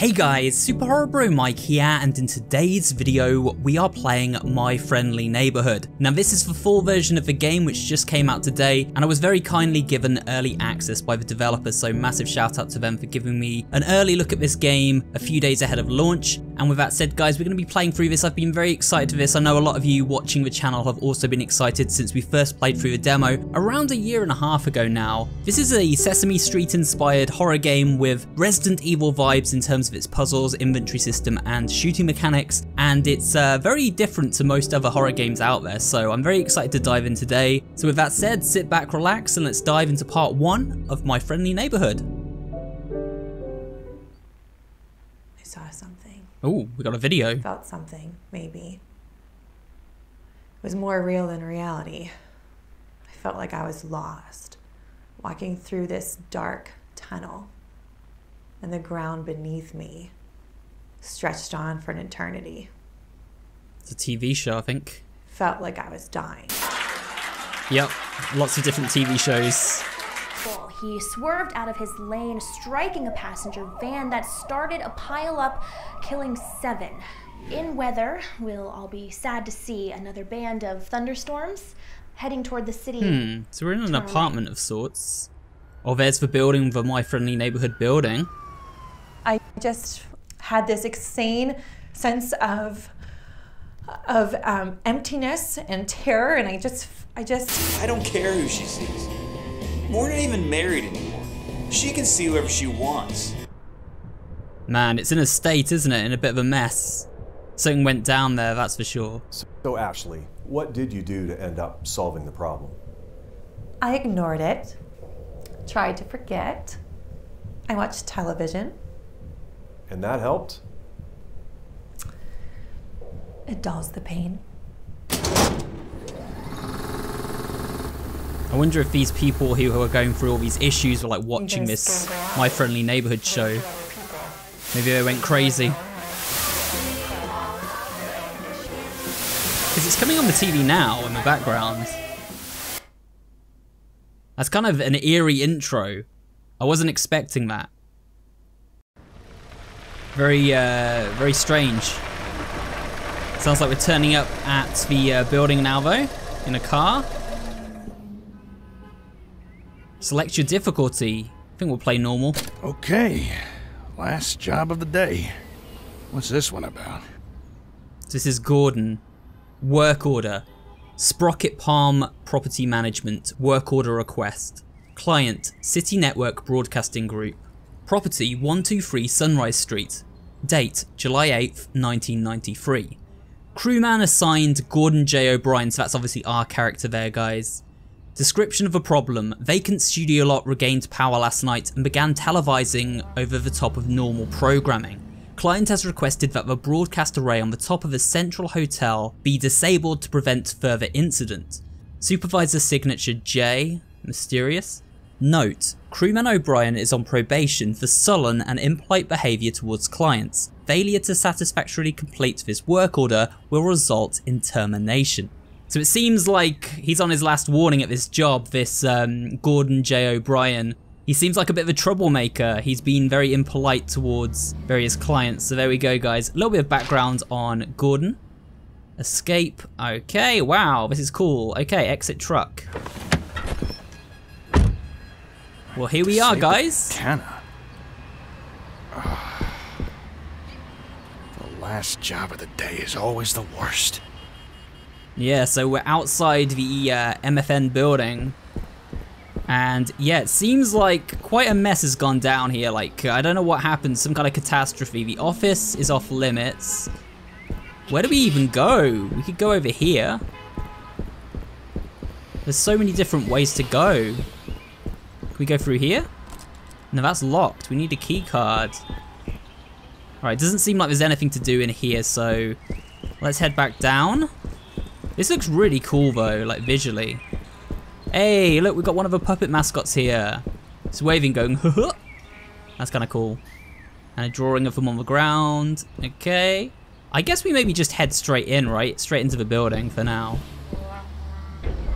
Hey guys, SuperHorrorBro Mike here, and in today's video, we are playing My Friendly Neighborhood. Now this is the full version of the game which just came out today, and I was very kindly given early access by the developers, so massive shout out to them for giving me an early look at this game a few days ahead of launch. And with that said guys, we're going to be playing through this. I've been very excited for this. I know a lot of you watching the channel have also been excited since we first played through the demo around a year and a half ago now. This is a Sesame Street inspired horror game with Resident Evil vibes in terms of its puzzles, inventory system, and shooting mechanics, and it's uh, very different to most other horror games out there, so I'm very excited to dive in today. So with that said, sit back, relax, and let's dive into part one of My Friendly Neighborhood. I saw something, Oh, we got a video. felt something, maybe. It was more real than reality. I felt like I was lost, walking through this dark tunnel, and the ground beneath me stretched on for an eternity. It's a TV show, I think. Felt like I was dying. Yep, lots of different TV shows. He swerved out of his lane, striking a passenger van that started a pileup, killing seven. In weather, we'll all be sad to see another band of thunderstorms heading toward the city. Hmm, so we're in an apartment of sorts. Oh, there's the building, the My Friendly Neighborhood building. I just had this insane sense of of um, emptiness and terror, and I just, I just, I don't care who she sees. We're not even married anymore. She can see whoever she wants. Man, it's in a state, isn't it? In a bit of a mess. Something went down there, that's for sure. So, Ashley, what did you do to end up solving the problem? I ignored it, tried to forget. I watched television. And that helped? It dulls the pain. I wonder if these people who are going through all these issues were like watching this My Friendly Neighborhood show. Maybe they went crazy. Because it's coming on the TV now in the background. That's kind of an eerie intro. I wasn't expecting that. Very, uh, very strange. Sounds like we're turning up at the uh, building now though, in a car. Select your difficulty. I think we'll play normal. Okay, last job of the day. What's this one about? This is Gordon. Work order. Sprocket Palm Property Management. Work order request. Client City Network Broadcasting Group. Property 123 Sunrise Street. Date July 8th, 1993. Crewman assigned Gordon J. O'Brien, so that's obviously our character there, guys. Description of a problem. Vacant studio lot regained power last night and began televising over the top of normal programming. Client has requested that the broadcast array on the top of the central hotel be disabled to prevent further incident. Supervisor signature J. Mysterious. Note, crewman O'Brien is on probation for sullen and impolite behaviour towards clients. Failure to satisfactorily complete this work order will result in termination. So it seems like he's on his last warning at this job, this um, Gordon J. O'Brien. He seems like a bit of a troublemaker. He's been very impolite towards various clients. So there we go, guys. A little bit of background on Gordon. Escape. Okay, wow, this is cool. Okay, exit truck. Well, here we are, guys. Canna. the last job of the day is always the worst. Yeah, so we're outside the uh, MFN building. And yeah, it seems like quite a mess has gone down here. Like, I don't know what happened, some kind of catastrophe. The office is off limits. Where do we even go? We could go over here. There's so many different ways to go. We go through here? No, that's locked. We need a key card. Alright, doesn't seem like there's anything to do in here, so let's head back down. This looks really cool though, like visually. Hey, look, we've got one of the puppet mascots here. It's waving going, That's kind of cool. And a drawing of them on the ground. Okay. I guess we maybe just head straight in, right? Straight into the building for now.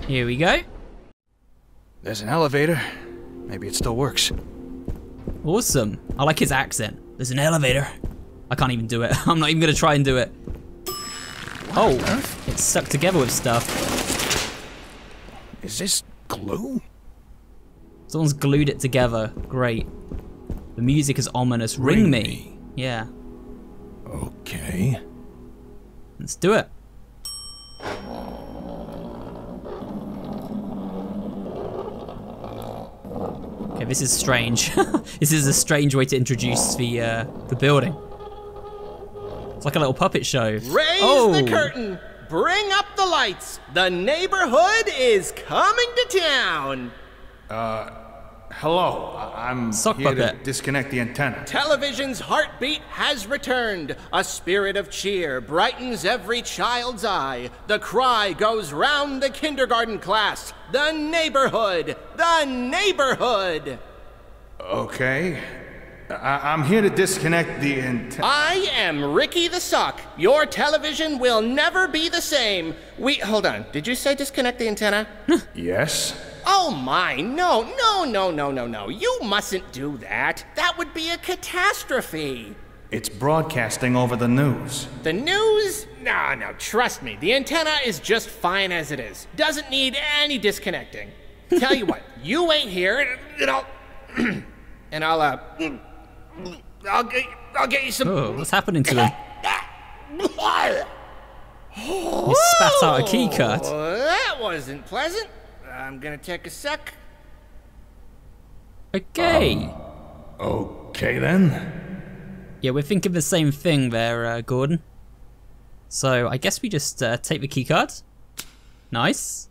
Here we go. There's an elevator. Maybe it still works. Awesome. I like his accent. There's an elevator. I can't even do it. I'm not even gonna try and do it. Oh, it's stuck together with stuff. Is this glue? Someone's glued it together. Great. The music is ominous. Ring, Ring me. me. Yeah, Okay. let's do it. Okay, this is strange. this is a strange way to introduce the uh, the building. It's like a little puppet show. Raise oh, the curtain. Bring up the lights. The neighborhood is coming to town. Hello, I- I'm Sock here puppet. to disconnect the antenna. Television's heartbeat has returned. A spirit of cheer brightens every child's eye. The cry goes round the kindergarten class. The neighborhood. The neighborhood. Okay. I- I'm here to disconnect the antenna. I am Ricky the Sock. Your television will never be the same. We hold on. Did you say disconnect the antenna? Yes? Oh my, no, no, no, no, no, no. You mustn't do that. That would be a catastrophe. It's broadcasting over the news. The news? No, no, trust me. The antenna is just fine as it is. Doesn't need any disconnecting. Tell you what, you wait here and I'll and I'll uh I'll get I'll get you some Oh, what's happening to him? He spat out a key cut. Oh, that wasn't pleasant. I'm gonna take a sec. Okay. Okay then. Yeah, we're thinking the same thing there, uh, Gordon. So I guess we just uh, take the keycard. Nice.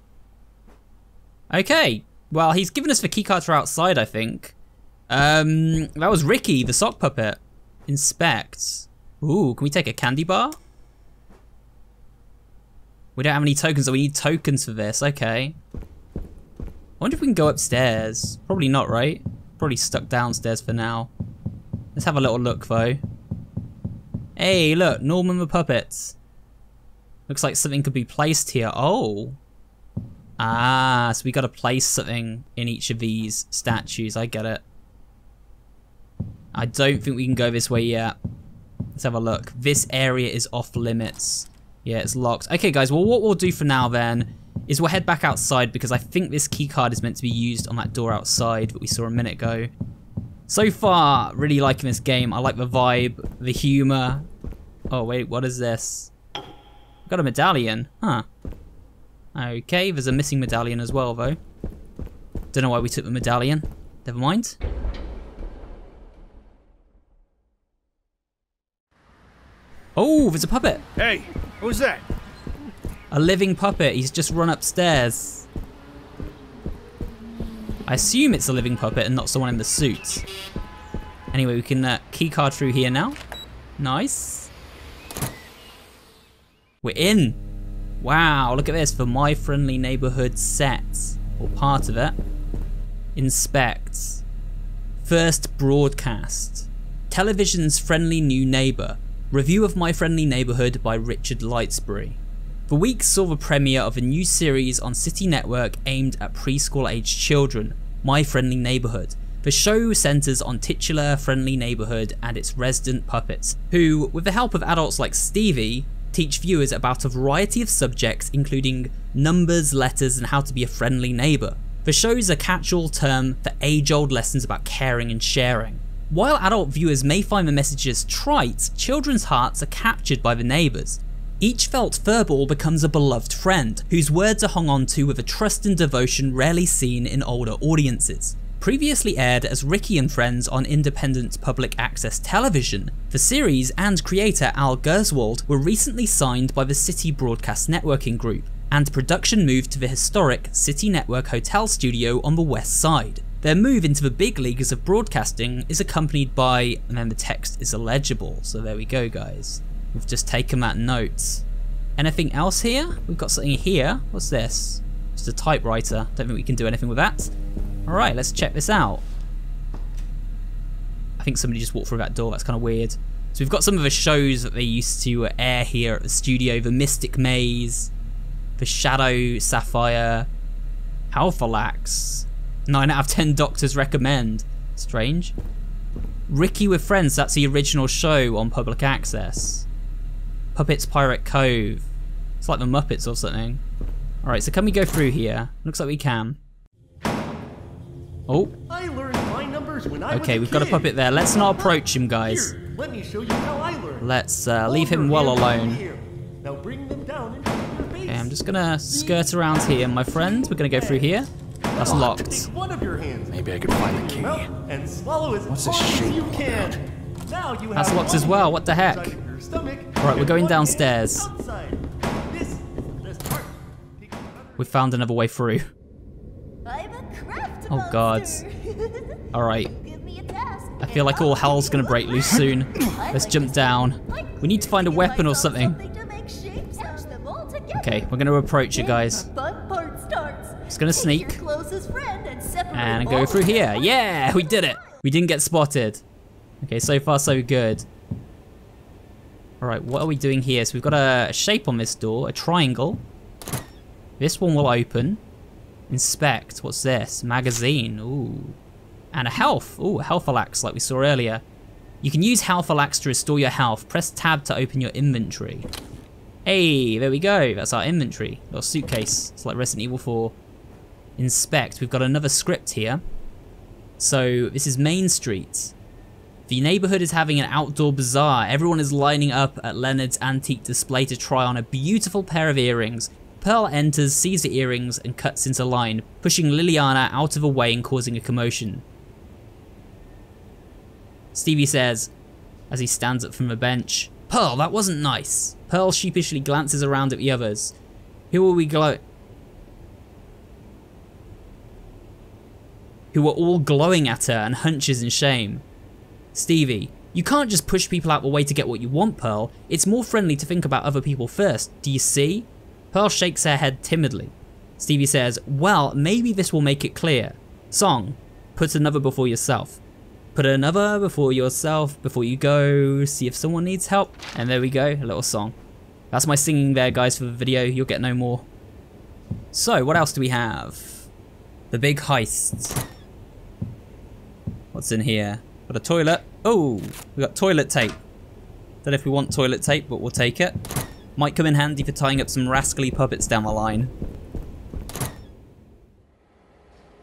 Okay. Well, he's given us the keycard for outside, I think. Um, that was Ricky, the sock puppet. Inspect. Ooh, can we take a candy bar? We don't have any tokens, so we need tokens for this. Okay. Wonder if we can go upstairs. Probably not, right? Probably stuck downstairs for now. Let's have a little look though. Hey, look, Norman the Puppets. Looks like something could be placed here. Oh. Ah, so we gotta place something in each of these statues. I get it. I don't think we can go this way yet. Let's have a look. This area is off limits. Yeah, it's locked. Okay, guys, well, what we'll do for now then is we'll head back outside because I think this keycard is meant to be used on that door outside that we saw a minute ago. So far, really liking this game. I like the vibe, the humor. Oh, wait, what is this? Got a medallion, huh? Okay, there's a missing medallion as well, though. Don't know why we took the medallion. Never mind. Oh, there's a puppet. Hey, who's that? A living puppet. He's just run upstairs. I assume it's a living puppet and not someone in the suit. Anyway, we can uh, keycard through here now. Nice. We're in. Wow, look at this for My Friendly Neighborhood set, or part of it. Inspect. First broadcast. Television's friendly new neighbor. Review of My Friendly Neighborhood by Richard Lightsbury. The week saw the premiere of a new series on City Network aimed at preschool aged children, My Friendly Neighborhood. The show centres on titular Friendly Neighborhood and its resident puppets, who, with the help of adults like Stevie, teach viewers about a variety of subjects including numbers, letters, and how to be a friendly neighbour. The show is a catch-all term for age-old lessons about caring and sharing. While adult viewers may find the messages trite, children's hearts are captured by the neighbours. Each felt furball becomes a beloved friend, whose words are hung on to with a trust and devotion rarely seen in older audiences. Previously aired as Ricky and Friends on independent public access television, the series and creator Al Gerswald were recently signed by the City Broadcast Networking Group, and production moved to the historic City Network Hotel studio on the west side. Their move into the big leagues of broadcasting is accompanied by, and then the text is illegible, so there we go guys. We've just taken that note. Anything else here? We've got something here. What's this? Just a typewriter. Don't think we can do anything with that. Alright, let's check this out. I think somebody just walked through that door. That's kind of weird. So we've got some of the shows that they used to air here at the studio. The Mystic Maze, The Shadow Sapphire, Healthalax. 9 out of 10 doctors recommend. Strange. Ricky with Friends, that's the original show on public access. Puppets Pirate Cove. It's like the Muppets or something. Alright, so can we go through here? Looks like we can. Oh, I learned my numbers when I okay, a we've got a puppet there. Let's not approach him, guys. Here, let me show you how I learned. Let's uh, leave him well alone. Now bring them down into your face. Okay, I'm just gonna skirt around here, my friend. We're gonna go through here. That's Take locked. one of your hands. Maybe I could find the key. And swallow as What's this hard shape you can. Now you That's have locked as well, what the heck? Inside of your stomach Alright, we're going downstairs. This is the best part. We found another way through. I'm a craft Oh, God. Alright, Give me a task. I feel like all hell's gonna break loose soon. Let's jump down. We need to find a weapon or something. Okay, we're gonna approach it, guys. Fun part starts. Just gonna sneak. Your closest friend and go through here. Yeah, we did it. We didn't get spotted. Okay, so far so good. Alright, what are we doing here? So we've got a shape on this door, a triangle. This one will open. Inspect. What's this? Magazine. Ooh. And a health. Ooh, a Healthalax like we saw earlier. You can use Healthalax to restore your health. Press tab to open your inventory. Hey, there we go. That's our inventory. Little suitcase. It's like Resident Evil 4. Inspect. We've got another script here. So this is Main Street. The neighborhood is having an outdoor bazaar. Everyone is lining up at Leonard's antique display to try on a beautiful pair of earrings. Pearl enters, sees the earrings, and cuts into line, pushing Liliana out of the way and causing a commotion. Stevie says, as he stands up from the bench, Pearl, that wasn't nice. Pearl sheepishly glances around at the others. Who are we glow? Who are all glowing at her and hunches in shame. Stevie, you can't just push people out the way to get what you want, Pearl. It's more friendly to think about other people first. Do you see? Pearl shakes her head timidly. Stevie says, Well, maybe this will make it clear. Song, put another before yourself. Put another before yourself before you go. See if someone needs help. And there we go, a little song. That's my singing there, guys, for the video. You'll get no more. So, what else do we have? The big heist. What's in here? Got a toilet. Oh, we got toilet tape. Don't know if we want toilet tape, but we'll take it. Might come in handy for tying up some rascally puppets down the line.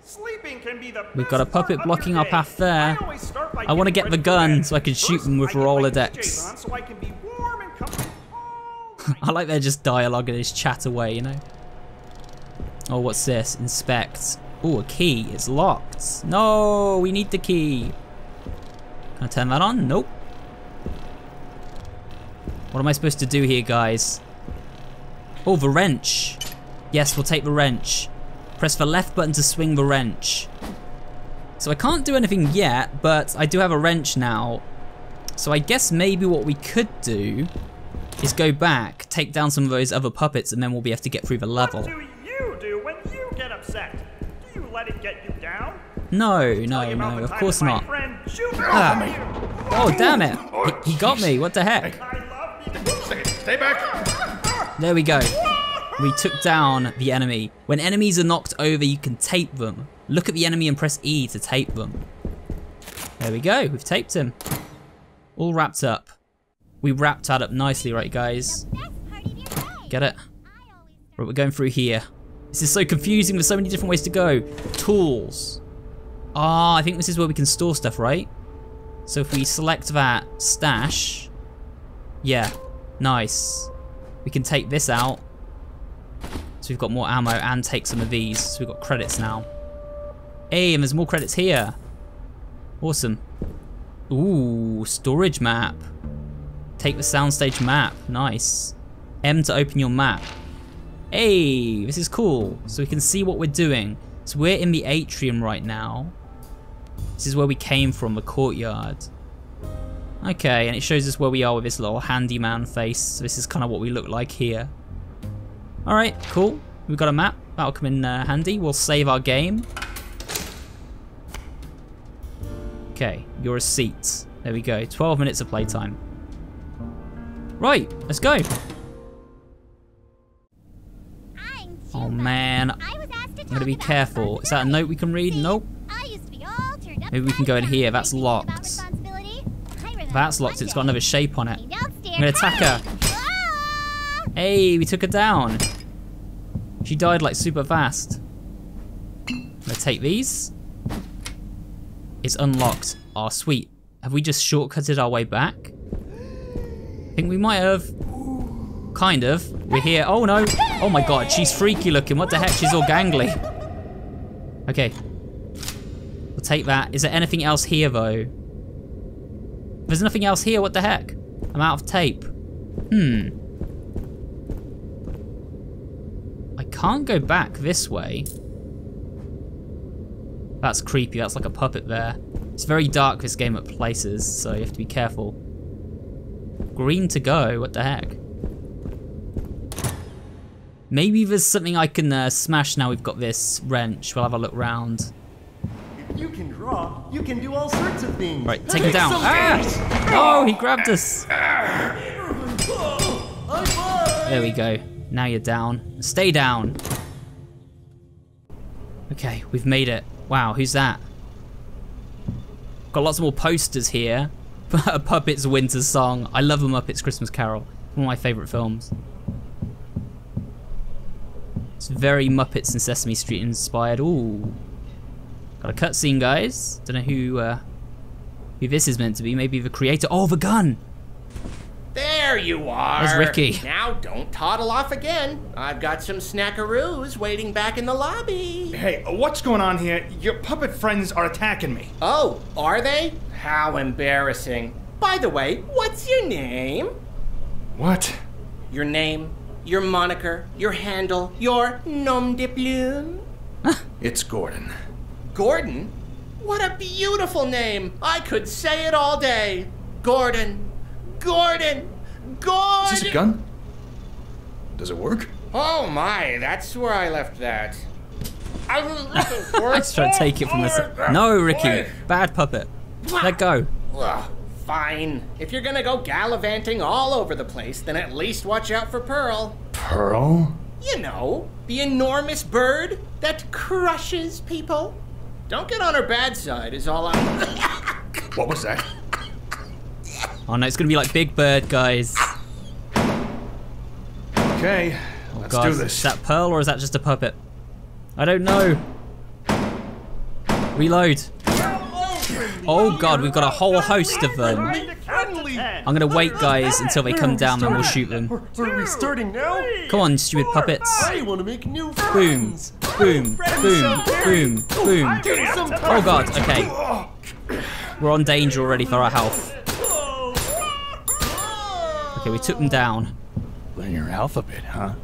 Sleeping can be the We've got a puppet blocking our path there. I always start by I want to get the gun so I can shoot them with I get my Rolodex. So I can be warm and comfy all I like their just dialogue and just chat away, you know? Oh, what's this? Inspect. Oh, a key. It's locked. No, we need the key. Can I turn that on? Nope. What am I supposed to do here, guys? Oh, the wrench. Yes, we'll take the wrench. Press the left button to swing the wrench. So I can't do anything yet, but I do have a wrench now. So I guess maybe what we could do is go back, take down some of those other puppets, and then we'll be able to get through the level. What do you do when you get upset? Do you let it get you? No, no, no, of course not. Ah. Oh, damn it. He, he got me. What the heck? I love being Stay back! There we go. We took down the enemy. When enemies are knocked over, you can tape them. Look at the enemy and press E to tape them. There we go. We've taped him. All wrapped up. We wrapped that up nicely, right, guys? Get it? Right, we're going through here. This is so confusing. There's so many different ways to go. Tools. Ah, I think this is where we can store stuff, right? So if we select that stash, yeah, nice. We can take this out. So we've got more ammo and take some of these. So we've got credits now. Hey, and there's more credits here. Awesome. Ooh, storage map. Take the soundstage map. Nice. M to open your map. Hey, this is cool. So we can see what we're doing. So we're in the atrium right now. This is where we came from, the courtyard. Okay, and it shows us where we are with this little handyman face. So this is kind of what we look like here. Alright, cool. We've got a map. That'll come in uh, handy. We'll save our game. Okay, your receipt. There we go. 12 minutes of playtime. Right, let's go. Oh man, I'm gonna be careful. Is that a note we can read? Nope. Maybe we can go in here. That's locked. That's locked. It's got another shape on it. I'm gonna attack her. Hey, we took her down. She died like super fast. I'm gonna take these. It's unlocked. Oh, sweet. Have we just shortcutted our way back? I think we might have. Kind of. We're here. Oh no. Oh my god, she's freaky looking. What the heck? She's all gangly. Okay. Take that. Is there anything else here though? There's nothing else here. What the heck? I'm out of tape. Hmm. I can't go back this way. That's creepy. That's like a puppet there. It's very dark, this game at places, so you have to be careful. Green to go. What the heck? Maybe there's something I can uh, smash now we've got this wrench. We'll have a look round. You can draw, you can do all sorts of things. Right, take him down. Ah! Oh, he grabbed us. There we go. Now you're down. Stay down. Okay, we've made it. Wow, who's that? Got lots more posters here. A Puppets Winter Song. I love a Muppets Christmas Carol. One of my favourite films. It's very Muppets and Sesame Street inspired. Ooh. Got a cutscene, guys. Don't know who uh, who this is meant to be. Maybe the creator. Oh, the gun! There you are. There's Ricky. Now don't toddle off again. I've got some snackaroos waiting back in the lobby. Hey, what's going on here? Your puppet friends are attacking me. Oh, are they? How embarrassing. By the way, what's your name? What? Your name, your moniker, your handle, your nom de plume? It's Gordon. Gordon? What a beautiful name! I could say it all day. Gordon. Gordon. Gordon. Is this a gun? Does it work? Oh my, that's where I left that. I was looking for I just try to take it from this. No, Ricky. Bad puppet. Let go. Fine. If you're gonna go gallivanting all over the place, then at least watch out for Pearl. Pearl? You know, the enormous bird that crushes people. Don't get on her bad side, is all I'm. What was that? Oh no, it's gonna be like Big Bird, guys. Okay, oh, let's God, do Is that Pearl or is that just a puppet? I don't know. Reload. Oh god, we've got a whole host of them. I'm gonna wait, guys, until they come down, and we'll shoot them. Are we starting now? Come on, stupid puppets. I want to make new Boom, friends. boom, boom, boom, boom. Oh god, okay. We're on danger already for our health. Okay, we took them down. Learn your alphabet, huh?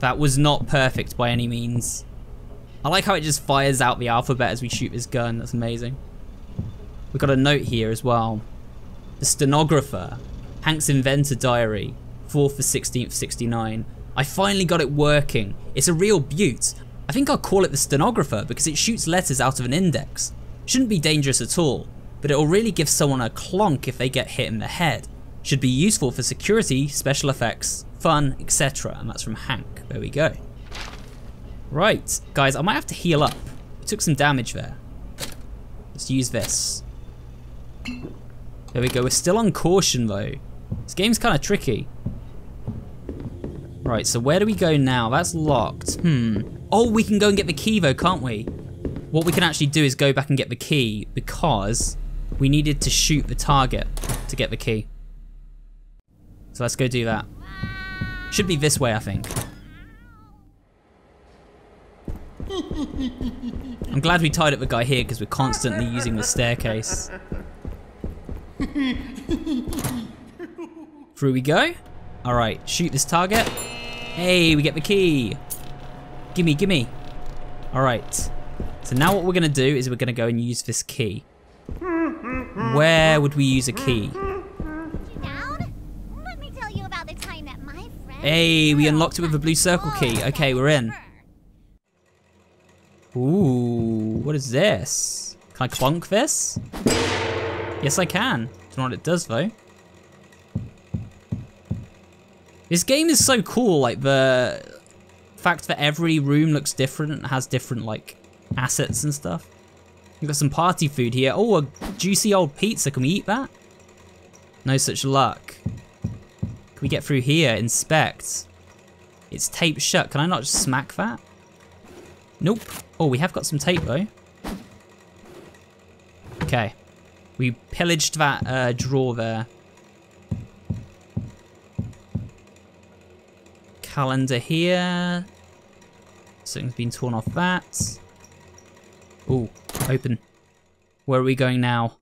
That was not perfect by any means. I like how it just fires out the alphabet as we shoot this gun. That's amazing. We've got a note here as well. The stenographer, Hank's inventor diary, 4th for 16th 69. I finally got it working. It's a real beaut. I think I'll call it the stenographer because it shoots letters out of an index. Shouldn't be dangerous at all, but it'll really give someone a clonk if they get hit in the head. Should be useful for security, special effects, fun, etc. And that's from Hank. There we go. Right, guys, I might have to heal up. We took some damage there. Let's use this. There we go. We're still on caution though. This game's kind of tricky. Right, so where do we go now? That's locked. Hmm. Oh, we can go and get the key though, can't we? What we can actually do is go back and get the key because we needed to shoot the target to get the key. So let's go do that. Should be this way, I think. I'm glad we tied up the guy here because we're constantly using the staircase. Through we go. All right, shoot this target. Hey, we get the key. Gimme, gimme. All right. So now what we're gonna do is we're gonna go and use this key. Where would we use a key? Hey, we unlocked it with a blue circle key. Okay, we're in. Ooh, what is this? Can I clunk this? Yes, I can. Don't know what it does though. This game is so cool, like the fact that every room looks different and has different like assets and stuff. We've got some party food here. Oh, a juicy old pizza. Can we eat that? No such luck. Can we get through here? Inspect. It's taped shut. Can I not just smack that? Nope. Oh, we have got some tape though. Okay. We pillaged that uh, drawer there. Calendar here. Something's been torn off that. Ooh, open. Where are we going now?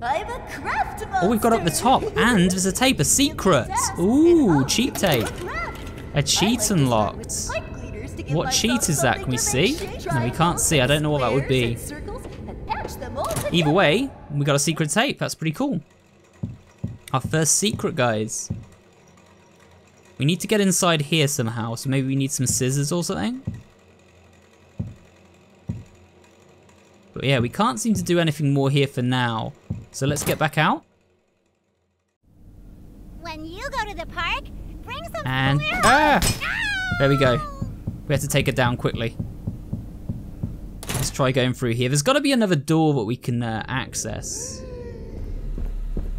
I'm a craft Oh, we've got up the top, and there's a tape, a secret. Ooh, cheat tape. A cheat unlocked. What cheat is that? Can we see? No, we can't see. I don't know what that would be. Either way, we got a secret tape. That's pretty cool. Our first secret, guys. We need to get inside here somehow, so maybe we need some scissors or something. But yeah, we can't seem to do anything more here for now. So let's get back out. When you go to the park, bring some And ah! There we go. We have to take it down quickly. Try going through here. There's got to be another door that we can uh, access.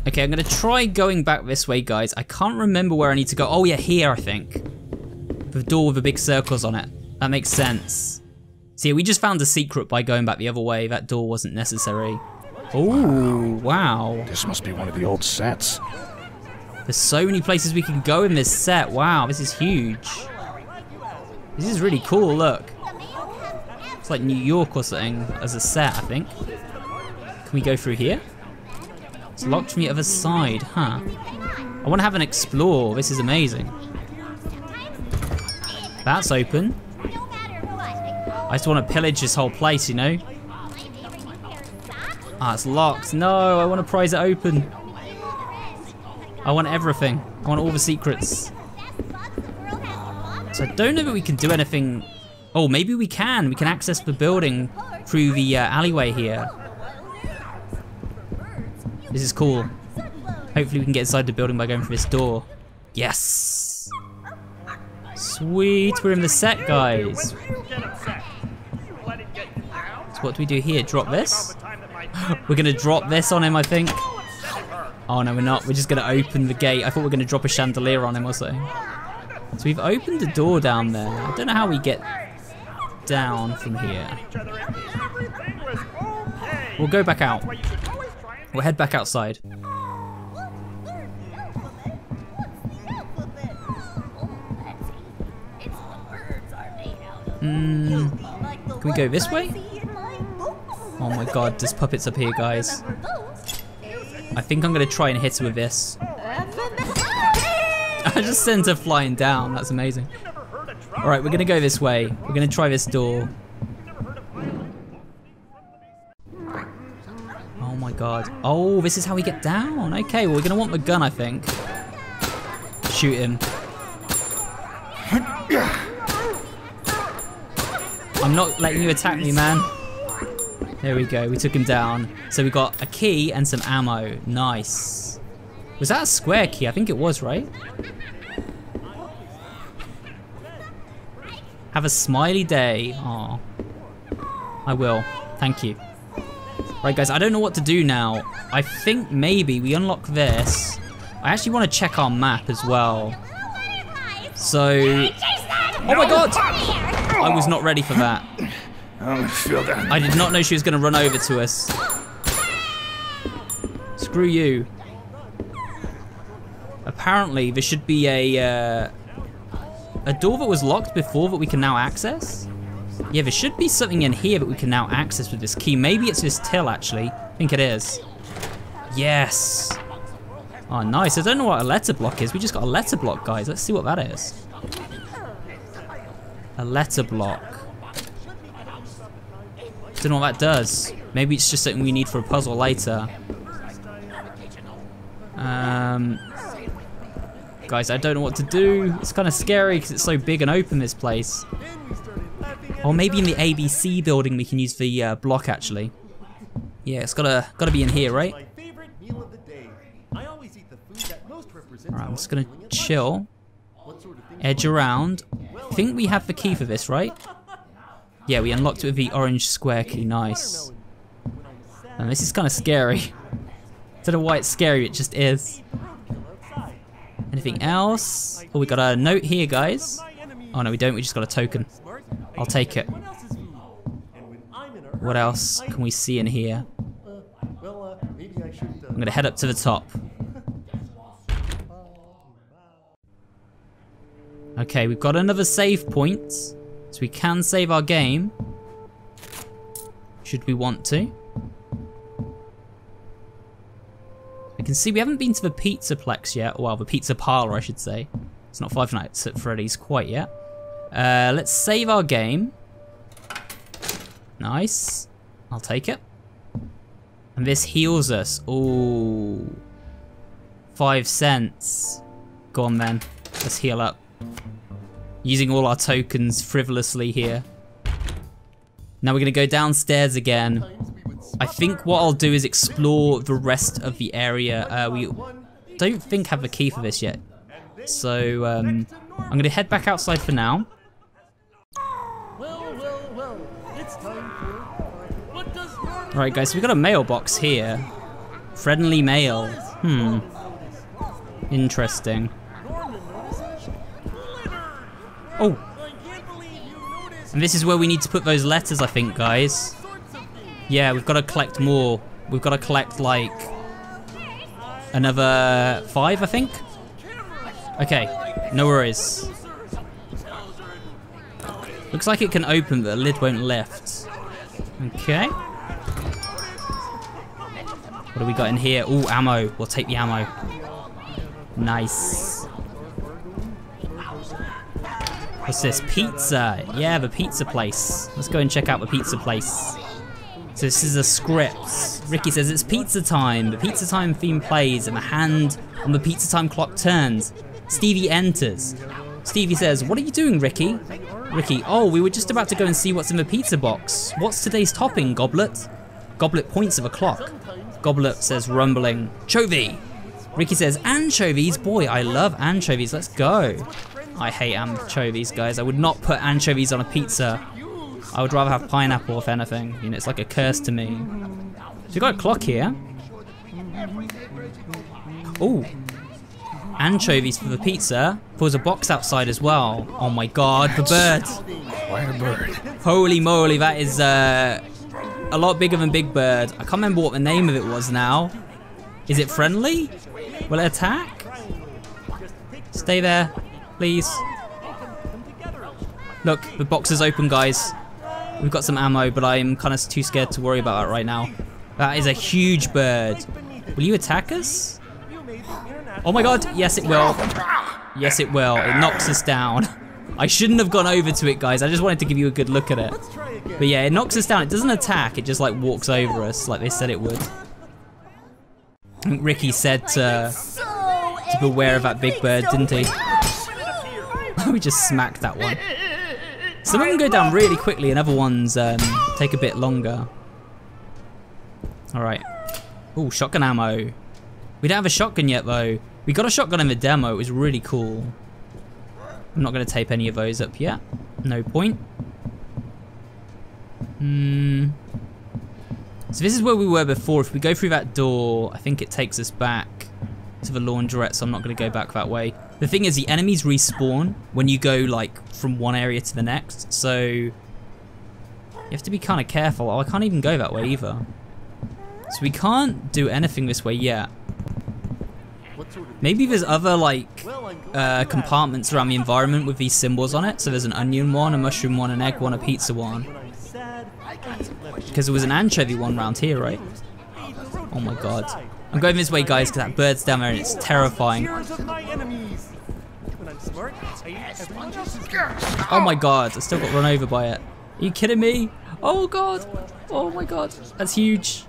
Okay, I'm going to try going back this way, guys. I can't remember where I need to go. Oh, yeah, here, I think. The door with the big circles on it. That makes sense. See, we just found a secret by going back the other way. That door wasn't necessary. Oh, wow. This must be one of the old sets. There's so many places we can go in this set. Wow, this is huge. This is really cool, look. It's like New York or something as a set, I think. Can we go through here? It's locked from the other side, huh? I want to have an explore. This is amazing. That's open. I just want to pillage this whole place, you know? Ah, it's locked. No, I want to prize it open. I want everything. I want all the secrets. So I don't know that we can do anything. Oh, maybe we can. We can access the building through the uh, alleyway here. This is cool. Hopefully we can get inside the building by going through this door. Yes! Sweet, we're in the set, guys. So what do we do here? Drop this? we're gonna drop this on him, I think. Oh no, we're not. We're just gonna open the gate. I thought we were gonna drop a chandelier on him or something. So we've opened the door down there. I don't know how we get down from here. We'll go back out. We'll head back outside. Hmm. Can we go this way? Oh my god, there's puppets up here, guys. I think I'm gonna try and hit her with this. I just sent her flying down. That's amazing. All right, we're gonna go this way. We're gonna try this door. Oh my god. Oh, this is how we get down. Okay, well, we're gonna want the gun, I think. Shoot him. I'm not letting you attack me, man. There we go, we took him down. So we got a key and some ammo. Nice. Was that a square key? I think it was, right? Have a smiley day. Aw. I will. Thank you. Right, guys, I don't know what to do now. I think maybe we unlock this. I actually want to check our map as well. So... Oh my god! I was not ready for that. I feel that. I did not know she was going to run over to us. Screw you. Apparently, there should be a uh, a door that was locked before that we can now access. Yeah, there should be something in here that we can now access with this key. Maybe it's this till, actually. I think it is. Yes. Oh, nice. I don't know what a letter block is. We just got a letter block, guys. Let's see what that is. A letter block. Don't know what that does. Maybe it's just something we need for a puzzle later. Um, guys, I don't know what to do. It's kind of scary because it's so big and open, this place. Or maybe in the ABC building we can use the uh, block, actually. Yeah, it's gotta, gotta be in here, right? Alright, I'm just gonna chill. Edge around. I think we have the key for this, right? Yeah, we unlocked it with the orange square key. Nice. And this is kind of scary. I Don't know why it's scary, it just is. Anything else? Oh, we got a note here, guys. Oh no, we don't, we just got a token. I'll take it. What else can we see in here? I'm gonna head up to the top. Okay, we've got another save point, so we can save our game. Should we want to. I can see we haven't been to the Pizzaplex yet, well, the Pizza Parlor, I should say. It's not Five Nights at Freddy's quite yet. Uh, let's save our game. Nice. I'll take it. And this heals us. Ooh. Five cents. Go on then. Let's heal up. Using all our tokens frivolously here. Now we're going to go downstairs again. I think what I'll do is explore the rest of the area. Uh, we don't think have a key for this yet. So um, I'm going to head back outside for now. Alright guys, so we've got a mailbox here. Friendly mail. Hmm. Interesting. Oh! And this is where we need to put those letters, I think, guys. Yeah, we've got to collect more. We've got to collect, like, another five, I think? Okay, no worries. Looks like it can open, but the lid won't lift. Okay. What do we got in here? Oh, ammo. We'll take the ammo. Nice. What's this? Pizza. Yeah, the pizza place. Let's go and check out the pizza place. So this is a script. Ricky says it's pizza time. The pizza time theme plays and the hand on the pizza time clock turns. Stevie enters. Stevie says, what are you doing, Ricky? Ricky, oh, we were just about to go and see what's in the pizza box. What's today's topping, Goblet? Goblet points at the clock. Goblet says, rumbling, Chovy. Ricky says, anchovies? Boy, I love anchovies. Let's go. I hate anchovies, guys. I would not put anchovies on a pizza. I would rather have pineapple, if anything. You know, it's like a curse to me. So we got a clock here. Oh, anchovies for the pizza. There's a box outside as well. Oh my god, the bird. Quite a bird. Holy moly, that is uh, a lot bigger than Big Bird. I can't remember what the name of it was now. Is it friendly? Will it attack? Stay there, please. Look, the box is open, guys. We've got some ammo, but I'm kind of too scared to worry about it right now. That is a huge bird. Will you attack us? Oh my god, yes it will. Yes it will, it knocks us down. I shouldn't have gone over to it, guys. I just wanted to give you a good look at it. But yeah, it knocks us down. It doesn't attack, it just like walks over us like they said it would. Ricky said to, to beware of that big bird, didn't he? we just smacked that one. Some of them go down really quickly and other ones um, take a bit longer. Alright. Oh, shotgun ammo. We don't have a shotgun yet though. We got a shotgun in the demo, it was really cool. I'm not going to tape any of those up yet. No point. Hmm. So this is where we were before. If we go through that door, I think it takes us back to the laundrette, so I'm not going to go back that way. The thing is, the enemies respawn when you go like from one area to the next, so you have to be kind of careful. Oh, I can't even go that way either. So we can't do anything this way yet. Maybe there's other like uh, compartments around the environment with these symbols on it. So there's an onion one, a mushroom one, an egg one, a pizza one. Because there was an anchovy one around here, right? Oh my god. I'm going this way, guys, because that bird's down there and it's terrifying. Oh my god, I still got run over by it. Are you kidding me? Oh god. Oh my god. That's huge.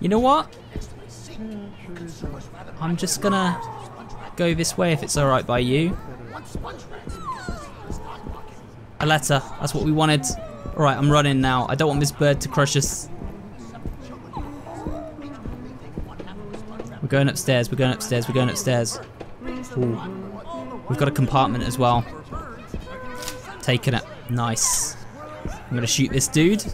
You know what? I'm just gonna go this way if it's alright by you. A letter. That's what we wanted. Alright, I'm running now. I don't want this bird to crush us. We're going upstairs, we're going upstairs, we're going upstairs. Ooh. We've got a compartment as well. Taking it. Nice. I'm gonna shoot this dude.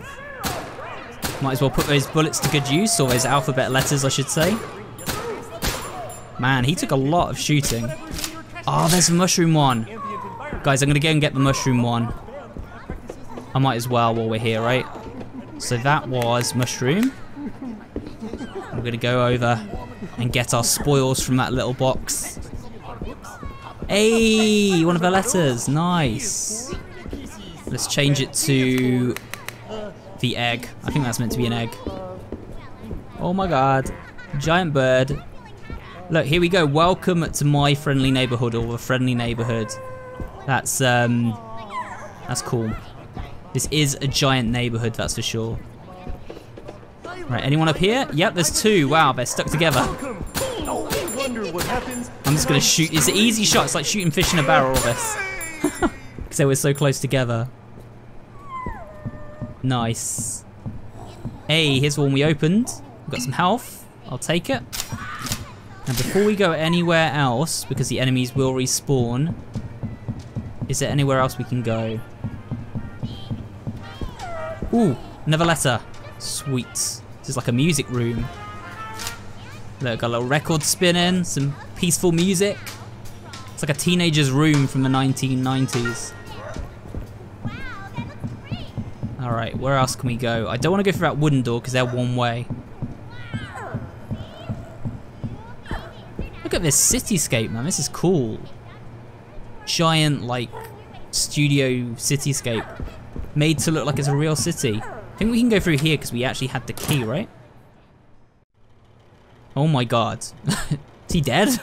Might as well put those bullets to good use, or those alphabet letters, I should say. Man, he took a lot of shooting. Oh, there's a mushroom one. Guys, I'm gonna go and get the mushroom one. I might as well while we're here, right? So that was mushroom. I'm gonna go over and get our spoils from that little box. Hey, one of the letters, nice. Let's change it to the egg. I think that's meant to be an egg. Oh my god, giant bird. Look, here we go. Welcome to my friendly neighborhood or the friendly neighborhood. That's um, that's cool. This is a giant neighborhood, that's for sure. Right, anyone up here? Yep, there's two. Wow, they're stuck together. I'm just gonna shoot. It's an easy shot. It's like shooting fish in a barrel. This, because they were so close together. Nice. Hey, here's one we opened. We've got some health. I'll take it. And before we go anywhere else, because the enemies will respawn, is there anywhere else we can go? Ooh, another letter. Sweet. This is like a music room. Look, got a little record spinning, some peaceful music. It's like a teenager's room from the 1990s. Alright, where else can we go? I don't want to go through that wooden door because they're one way. Look at this cityscape, man. This is cool. Giant, like, studio cityscape. Made to look like it's a real city. I think we can go through here because we actually had the key, right? Oh my god. he dead?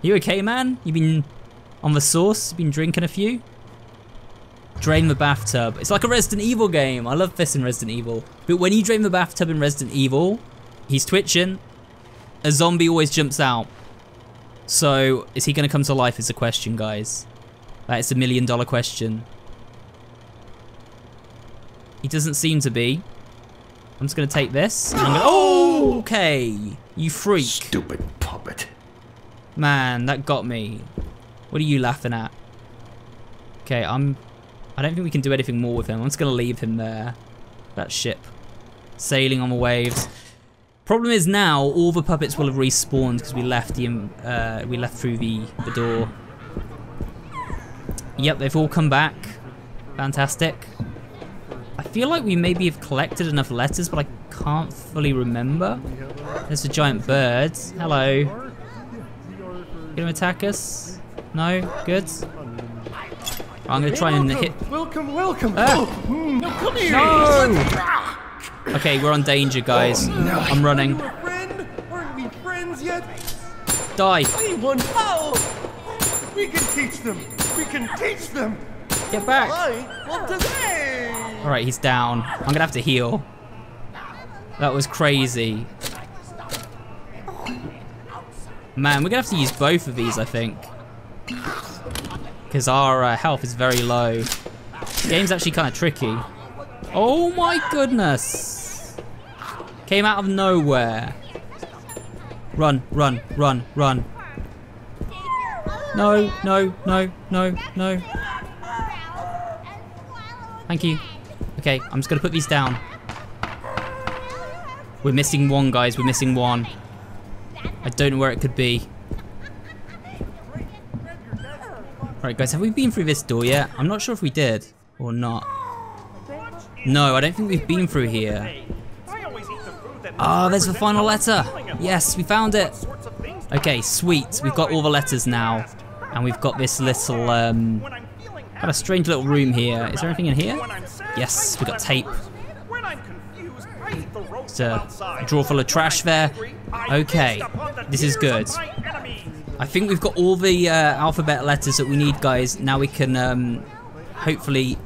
You okay, man? You been on the sauce? Been drinking a few? Drain the bathtub. It's like a Resident Evil game. I love this in Resident Evil. But when you drain the bathtub in Resident Evil, he's twitching. A zombie always jumps out. So, is he going to come to life is the question, guys. That is a million dollar question. He doesn't seem to be. I'm just going to take this. Gonna, oh, okay. You freak. Stupid puppet. Man, that got me. What are you laughing at? Okay, I'm... I don't think we can do anything more with him. I'm just going to leave him there. That ship. Sailing on the waves. Problem is now, all the puppets will have respawned because we left the uh, we left through the, the door. Yep, they've all come back. Fantastic. I feel like we maybe have collected enough letters, but I can't fully remember. There's a giant bird. Hello. Gonna attack us? No? Good? I'm gonna try and hit. Welcome, welcome. Ah. Oh, mm, no, come here. No! Okay, we're on danger, guys. I'm running. Friend, aren't we friends yet? Die. Oh, we can teach them. We can teach them. Get back. Right. Well, today. All right, he's down. I'm gonna have to heal. That was crazy. Man, we're gonna have to use both of these, I think. Because our uh, health is very low. The game's actually kind of tricky. Oh my goodness! Came out of nowhere. Run, run, run, run. No, no, no, no, no. Thank you. Okay, I'm just gonna put these down. We're missing one, guys. We're missing one. I don't know where it could be. Right, guys, have we been through this door yet? I'm not sure if we did or not. No, I don't think we've been through here. Ah, oh, there's the final letter. Yes, we found it. Okay, sweet. We've got all the letters now. And we've got this little, um, got a strange little room here. Is there anything in here? Yes, we got tape. A drawer full of trash there. Okay, this is good. I think we've got all the uh, alphabet letters that we need, guys. Now we can um, hopefully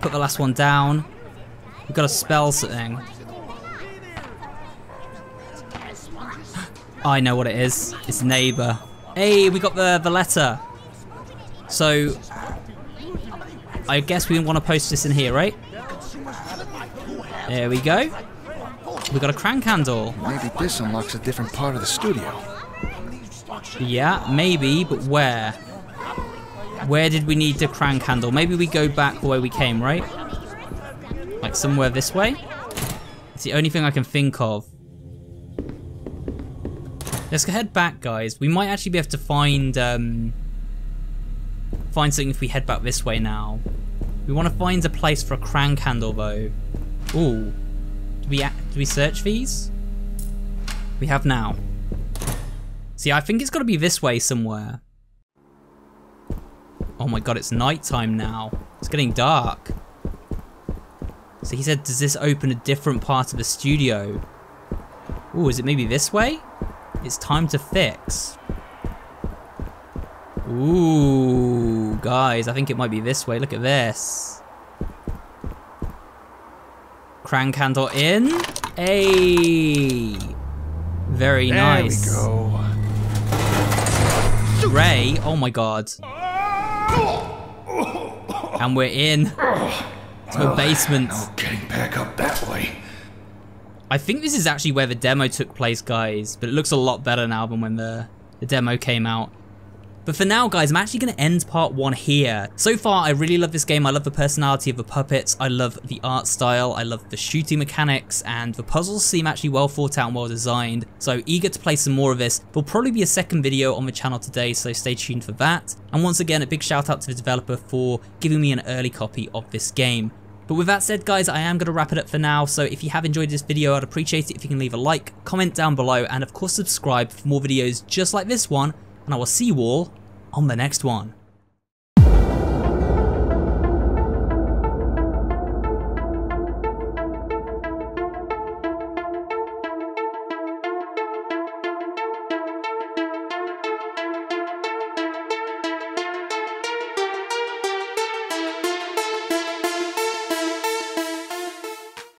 put the last one down. We've got to spell something. I know what it is. It's neighbor. Hey, we got the, the letter. So, I guess we want to post this in here, right? There we go. We got a crank handle. Maybe this unlocks a different part of the studio. Yeah, maybe, but where? Where did we need the crank handle? Maybe we go back the way we came, right? Like somewhere this way? It's the only thing I can think of. Let's head back, guys. We might actually be able to find um, find something if we head back this way now. We want to find a place for a crank handle, though. Ooh. Do we, we search these? We have now. See, I think it's got to be this way somewhere. Oh my god, it's nighttime now. It's getting dark. So he said, does this open a different part of the studio? Ooh, is it maybe this way? It's time to fix. Ooh, guys, I think it might be this way. Look at this. Crank handle in. Hey. Very there nice. we go. Ray, oh my god. And we're in. To a basement. No getting back up that way. I think this is actually where the demo took place, guys, but it looks a lot better now than when the, the demo came out. But for now, guys, I'm actually going to end part one here. So far, I really love this game. I love the personality of the puppets. I love the art style. I love the shooting mechanics, and the puzzles seem actually well thought out and well designed. So eager to play some more of this. There'll probably be a second video on the channel today, so stay tuned for that. And once again, a big shout out to the developer for giving me an early copy of this game. But with that said, guys, I am going to wrap it up for now. So if you have enjoyed this video, I'd appreciate it if you can leave a like, comment down below, and of course subscribe for more videos just like this one. And I will see you all on the next one.